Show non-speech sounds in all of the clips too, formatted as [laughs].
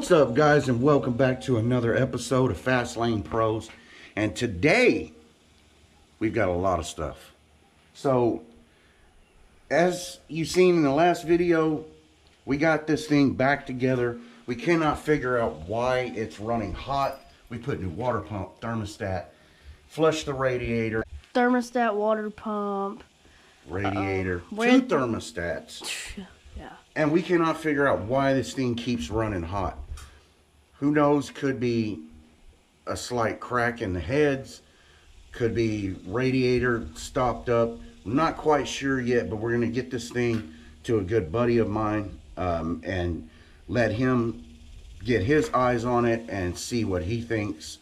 What's up, guys, and welcome back to another episode of Fast Lane Pros. And today, we've got a lot of stuff. So, as you've seen in the last video, we got this thing back together. We cannot figure out why it's running hot. We put new water pump, thermostat, flush the radiator, Thermostat, water pump. radiator, Where- two thermostats. [sighs] Yeah. And we cannot figure out why this thing keeps running hot. Who knows? Could be a slight crack in the heads. Could be radiator stopped up. I'm not quite sure yet, but we're going to get this thing to a good buddy of mine um, and let him get his eyes on it and see what he thinks.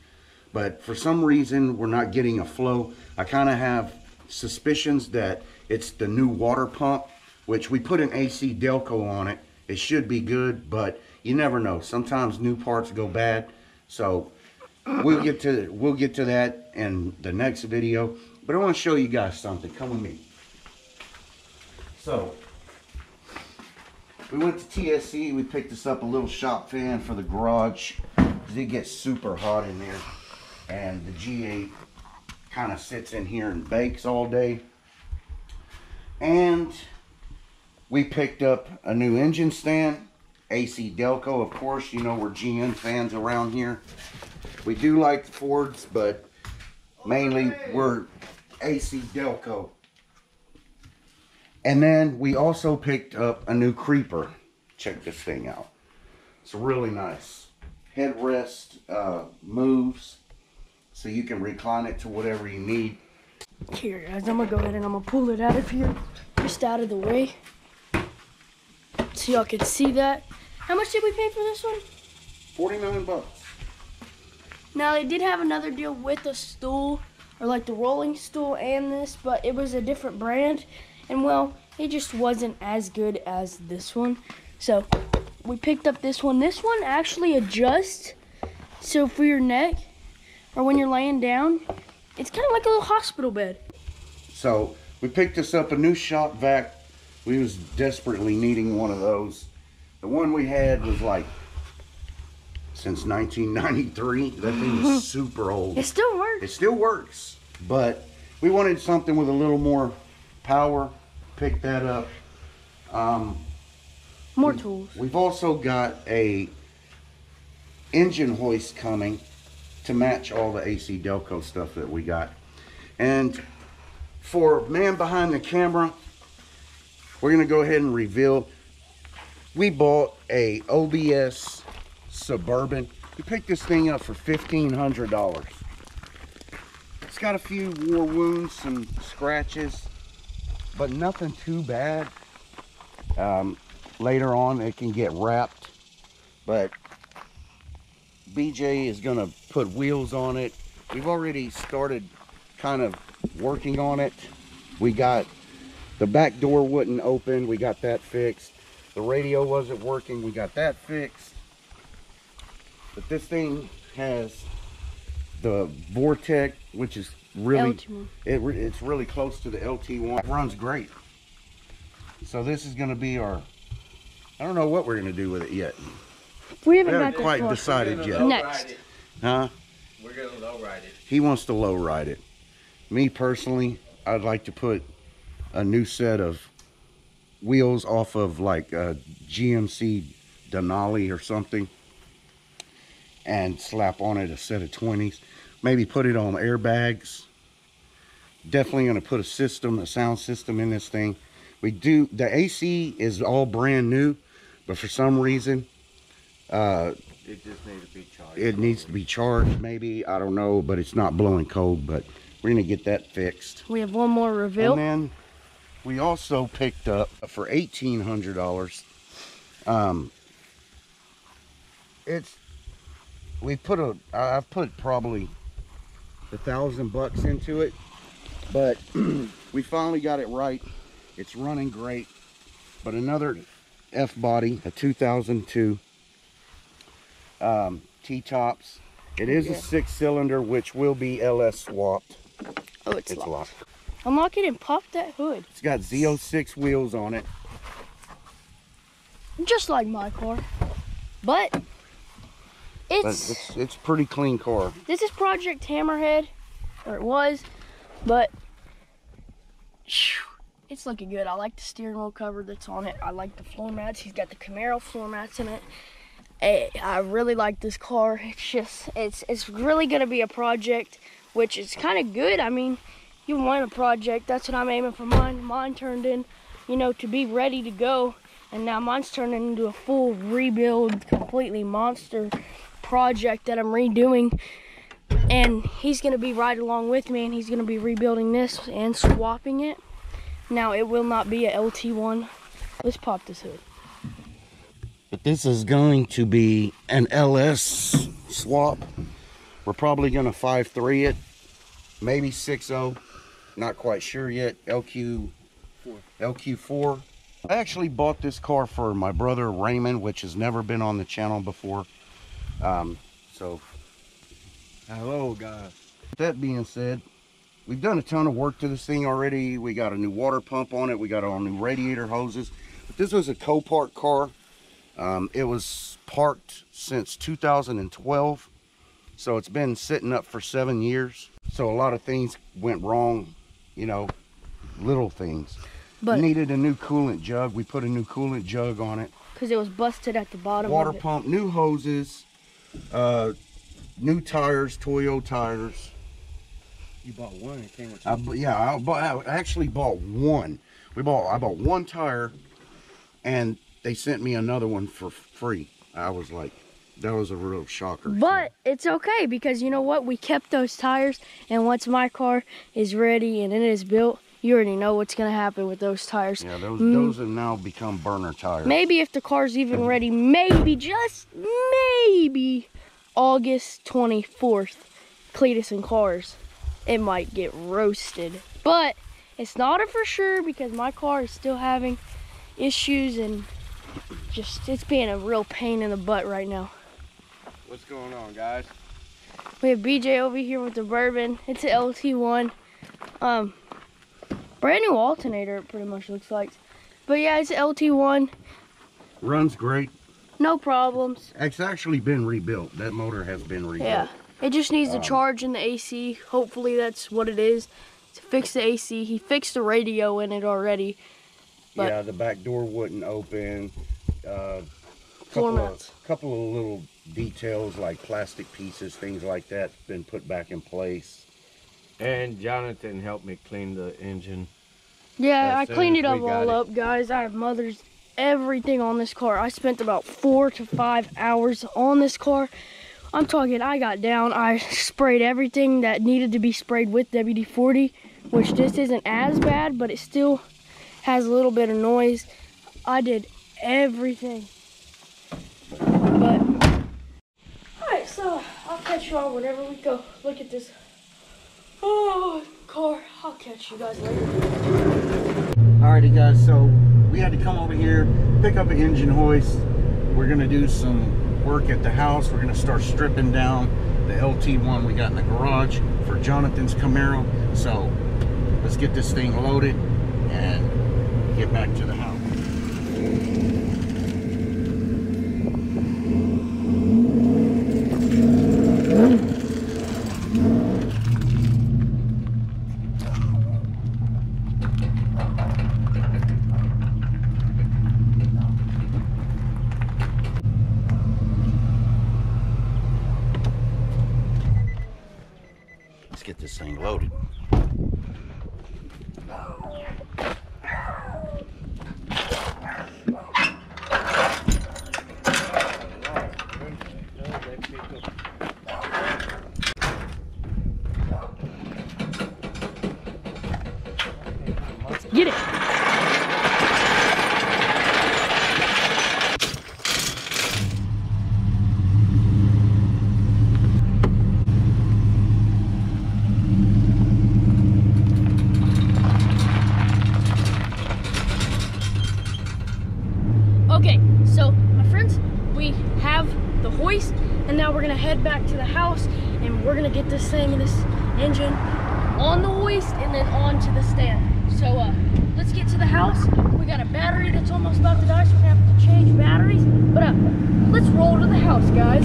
But for some reason, we're not getting a flow. I kind of have suspicions that it's the new water pump, which we put an AC Delco on it. It should be good, but you never know. Sometimes new parts go bad. So we'll get to we'll get to that in the next video. But I want to show you guys something. Come with me. So we went to TSC. We picked us up a little shop fan for the garage. It gets super hot in there, and the G8 kind of sits in here and bakes all day. And we picked up a new engine stand, AC Delco. Of course, you know we're GM fans around here. We do like the Fords, but mainly we're AC Delco. And then we also picked up a new creeper. Check this thing out. It's really nice. Headrest uh, moves so you can recline it to whatever you need. Here, guys, I'm gonna go ahead and I'm gonna pull it out of here, just out of the way, so y'all can see that. How much did we pay for this one? 49 bucks. Now they did have another deal with the stool, or like the rolling stool and this, but it was a different brand, and well, it just wasn't as good as this one. So we picked up this one. This one actually adjusts, so for your neck, or when you're laying down, it's kind of like a little hospital bed. So we picked us up a new shop vac. We was desperately needing one of those. The one we had was like since 1993. That thing is super old. It still works. It still works, but we wanted something with a little more power. Pick that up. Um, More tools. We've also got a engine hoist coming to match all the AC Delco stuff that we got. And for man behind the camera, we're gonna go ahead and reveal. We bought a OBS Suburban. We picked this thing up for $1,500. It's got a few war wounds, some scratches, but nothing too bad. Um, later on it can get wrapped but BJ is gonna put wheels on it we've already started kind of working on it we got the back door wouldn't open we got that fixed the radio wasn't working we got that fixed but this thing has the Vortec which is really, it, it's really close to the LT1 it runs great so this is going to be our I don't know what we're going to do with it yet. We We haven't haven't got quite far. decided yet. Next. Huh? We're gonna low ride it. He wants to low ride it. Me personally, I'd like to put a new set of wheels off of like a GMC Denali or something and slap on it a set of 20s. Maybe put it on airbags. Definitely going to put a system, a sound system in this thing. We do, the AC is all brand new, but for some reason, uh, It just needs to be charged. it needs to be charged maybe i don't know but it's not blowing cold but we're gonna get that fixed We have one more reveal. and then we also picked up for $1800 um it's we put a, I've put probably a thousand bucks into it but [clears throat] we finally got it right it's running great but another f body a 2002 um, T-tops. It is a six cylinder, which will be LS swapped. oh, it's, It's locked. locked. Unlock it and pop that hood. It's got Z06 wheels on it. Just like my car. But But It's, it's it's pretty clean car. this is Project Hammerhead, or it was, but it's looking good. I like the steering wheel cover that's on it. I like the floor mats. He's got the Camaro floor mats in it. Eh, I really like this car. It's just it's it's really gonna be a project, which is kind of good. I mean, you want a project. That's what I'm aiming for. Mine mine turned in, you know, to be ready to go, and now mine's turning into a full rebuild, completely monster project that I'm redoing. And he's gonna be right along with me, and he's gonna be rebuilding this and swapping it. Now it will not be a LT1. Let's pop this hood. But this is going to be an LS swap. We're probably going to 5-3 it, maybe 6.0. Not quite sure yet. LQ, LQ4. I actually bought this car for my brother Raymond, which has never been on the channel before. Um, so Hello, guys. that being said, we've done a ton of work to this thing already. We got a new water pump on it. We got all new radiator hoses. But this was a Copart car. Um, it was parked since 2012. So it's been sitting up for seven years. So a lot of things went wrong, you know, little things. But Needed a new coolant jug. We put a new coolant jug on it. because it was busted at the bottom Water of it. pump, new hoses, uh, new tires, Toyo tires. You bought one. It came with I, yeah, I, bought, I actually bought one. We bought I bought one tire, and they sent me another one for free. I was like, that was a real shocker. But it's okay because you know what? We kept those tires, and once my car is ready and it is built, you already know what's gonna happen with those tires. yeah, those Mm. those have now become burner tires. Maybe if the car's even ready, maybe just maybe August 24th, Cleetus and Cars, it might get roasted. But it's not a for sure because my car is still having issues and just it's being a real pain in the butt right now. What's going on, guys? We have BJ over here with the Suburban. It's an LT1. Um, brand new alternator, it pretty much looks like. But yeah, it's an LT1. Runs great. No problems. It's actually been rebuilt. That motor has been rebuilt. Yeah. It just needs Um, to charge in the AC. Hopefully that's what it is. To fix the AC. He fixed the radio in it already. But- yeah, the back door wouldn't open. Uh, Floor couple of couple of little details like plastic pieces, things like that, been put back in place. And Jonathan helped me clean the engine. Yeah, I cleaned it up all it. up, guys. I have mother's everything on this car. I spent about four to five hours on this car. I'm talking, I got down. I sprayed everything that needed to be sprayed with WD-40, which this isn't as bad, but it still has a little bit of noise. I did everything. But, alright, so I'll catch you all whenever we go look at this. Oh, car. I'll catch you guys later. Alrighty guys, so we had to come over here, pick up an engine hoist. We're gonna do some work at the house. We're gonna start stripping down the LT1 we got in the garage for Jonathan's Camaro. So let's get this thing loaded and get back to the house. Let's get this thing loaded. Get it. Okay, so my friends, we have the hoist, and now we're gonna head back to the house, and we're gonna get this thing, this engine, on the hoist, and then onto the stand. So uh, let's get to the house. We got a battery that's almost about to die, so we're gonna have to change batteries. But uh, let's roll to the house, guys.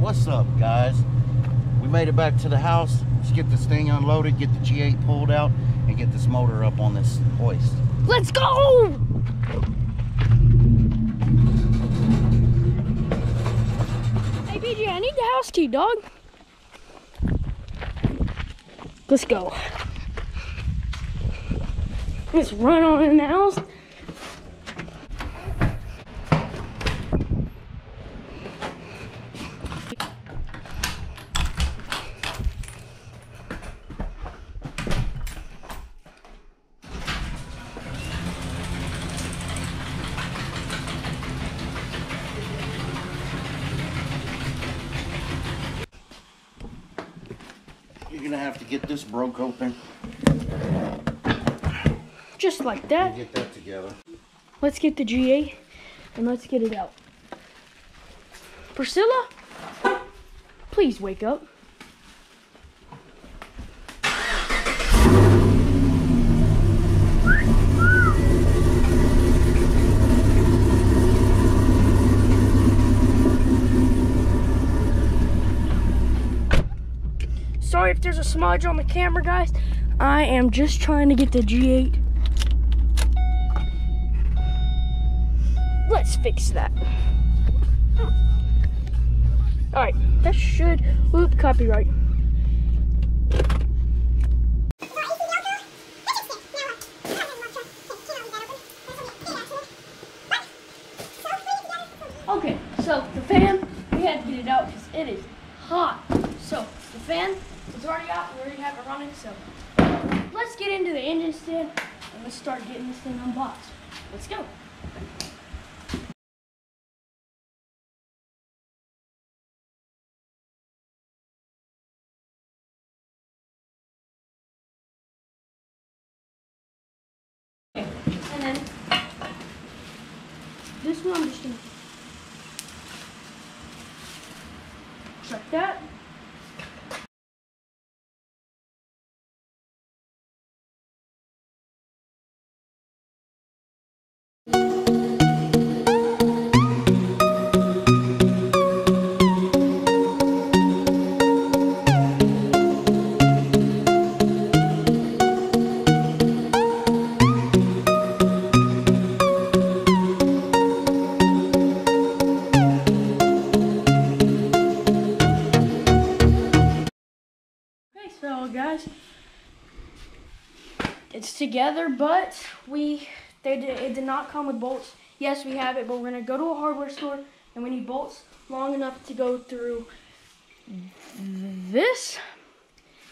What's up, guys? We made it back to the house. Let's get this thing unloaded, get the G8 pulled out, and get this motor up on this hoist. Let's go! Hey BJ, I need the house key, dog. Let's go. Let's run on in the house. Gonna have to get this broke open Just like that. get that together. Let's get the G8 and let's get it out. Priscilla, please wake up. Sorry if there's a smudge on the camera, guys. I am just trying to get the G8 Let's fix that. Alright, that should. Whoop, copyright. Okay, so the fan, we had to get it out because it is hot. So the fan is already out, we already have it running, so let's get into the engine stand and let's start getting this thing unboxed. Let's go. Together, but we they did, it did not come with bolts. Yes, we have it, but we're gonna go to a hardware store and we need bolts long enough to go through this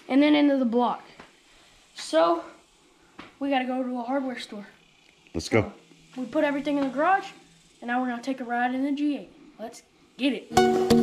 and then into the block. So we gotta go to a hardware store. Let's go. We put everything in the garage, and now we're gonna take a ride in the G8. Let's get it.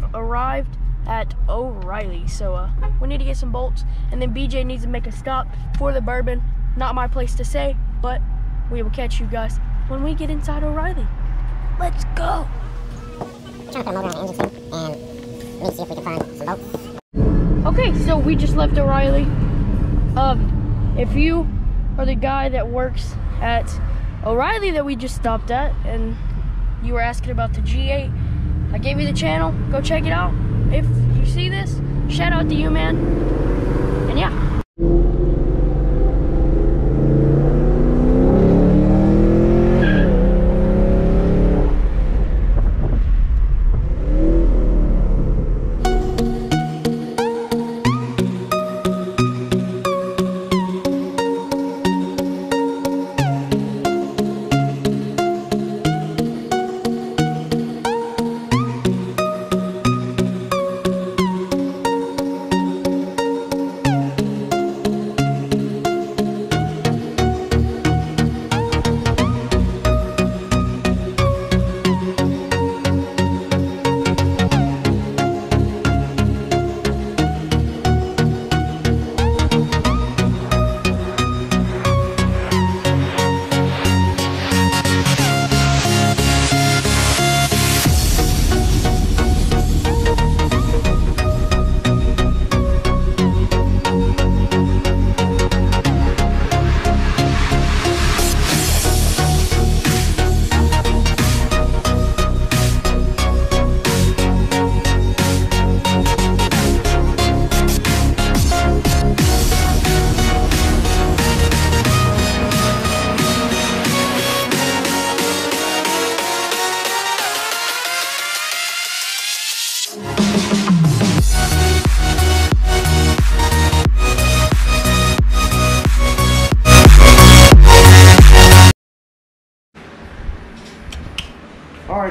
Have arrived at O'Reilly. So uh, we need to get some bolts, and then BJ needs to make a stop for the bourbon. Not my place to say, but we will catch you guys when we get inside O'Reilly. Let's go. trying to put a motor on the engine thing, and let me see if we can find some bolts. Okay, so we just left O'Reilly. Um, if you are the guy that works at O'Reilly that we just stopped at, and you were asking about the G8, I gave you the channel. Go check it out. If you see this, shout out to you, man. And yeah.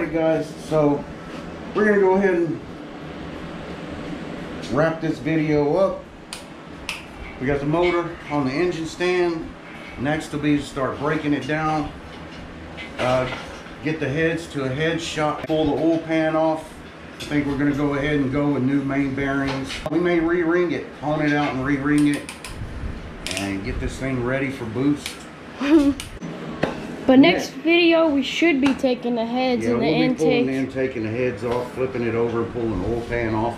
Alrighty guys, so we're gonna go ahead and wrap this video up. We got the motor on the engine stand. Next will be to start breaking it down. Uh, get the heads to a head shot. Pull the oil pan off. I think we're gonna go ahead and go with new main bearings. We may re-ring it, hone it out and re-ring it. And get this thing ready for boost. [laughs] But next video, we should be taking the heads Yeah, and we'll the be pulling intake. the intake and the heads off, flipping it over, pulling the oil pan off.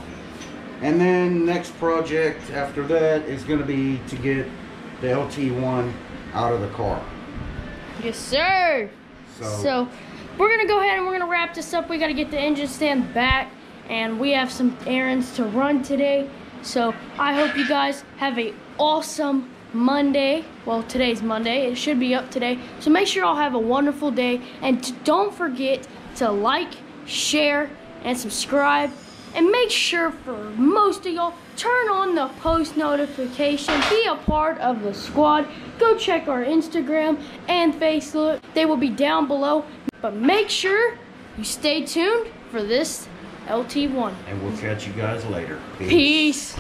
And then next project after that is gonna be to get the LT1 out of the car. Yes, sir. So, So we're gonna go ahead and we're gonna wrap this up. We gotta get the engine stand back, and we have some errands to run today. So I hope you guys have a awesome Monday. Well, today's Monday. It should be up today. So make sure y'all have a wonderful day, and don't forget to like, share, and subscribe. And make sure for most of y'all, turn on the post notification. Be a part of the squad. Go check our Instagram and Facebook. They will be down below. But make sure you stay tuned for this LT1. and we'll catch you guys later. Peace.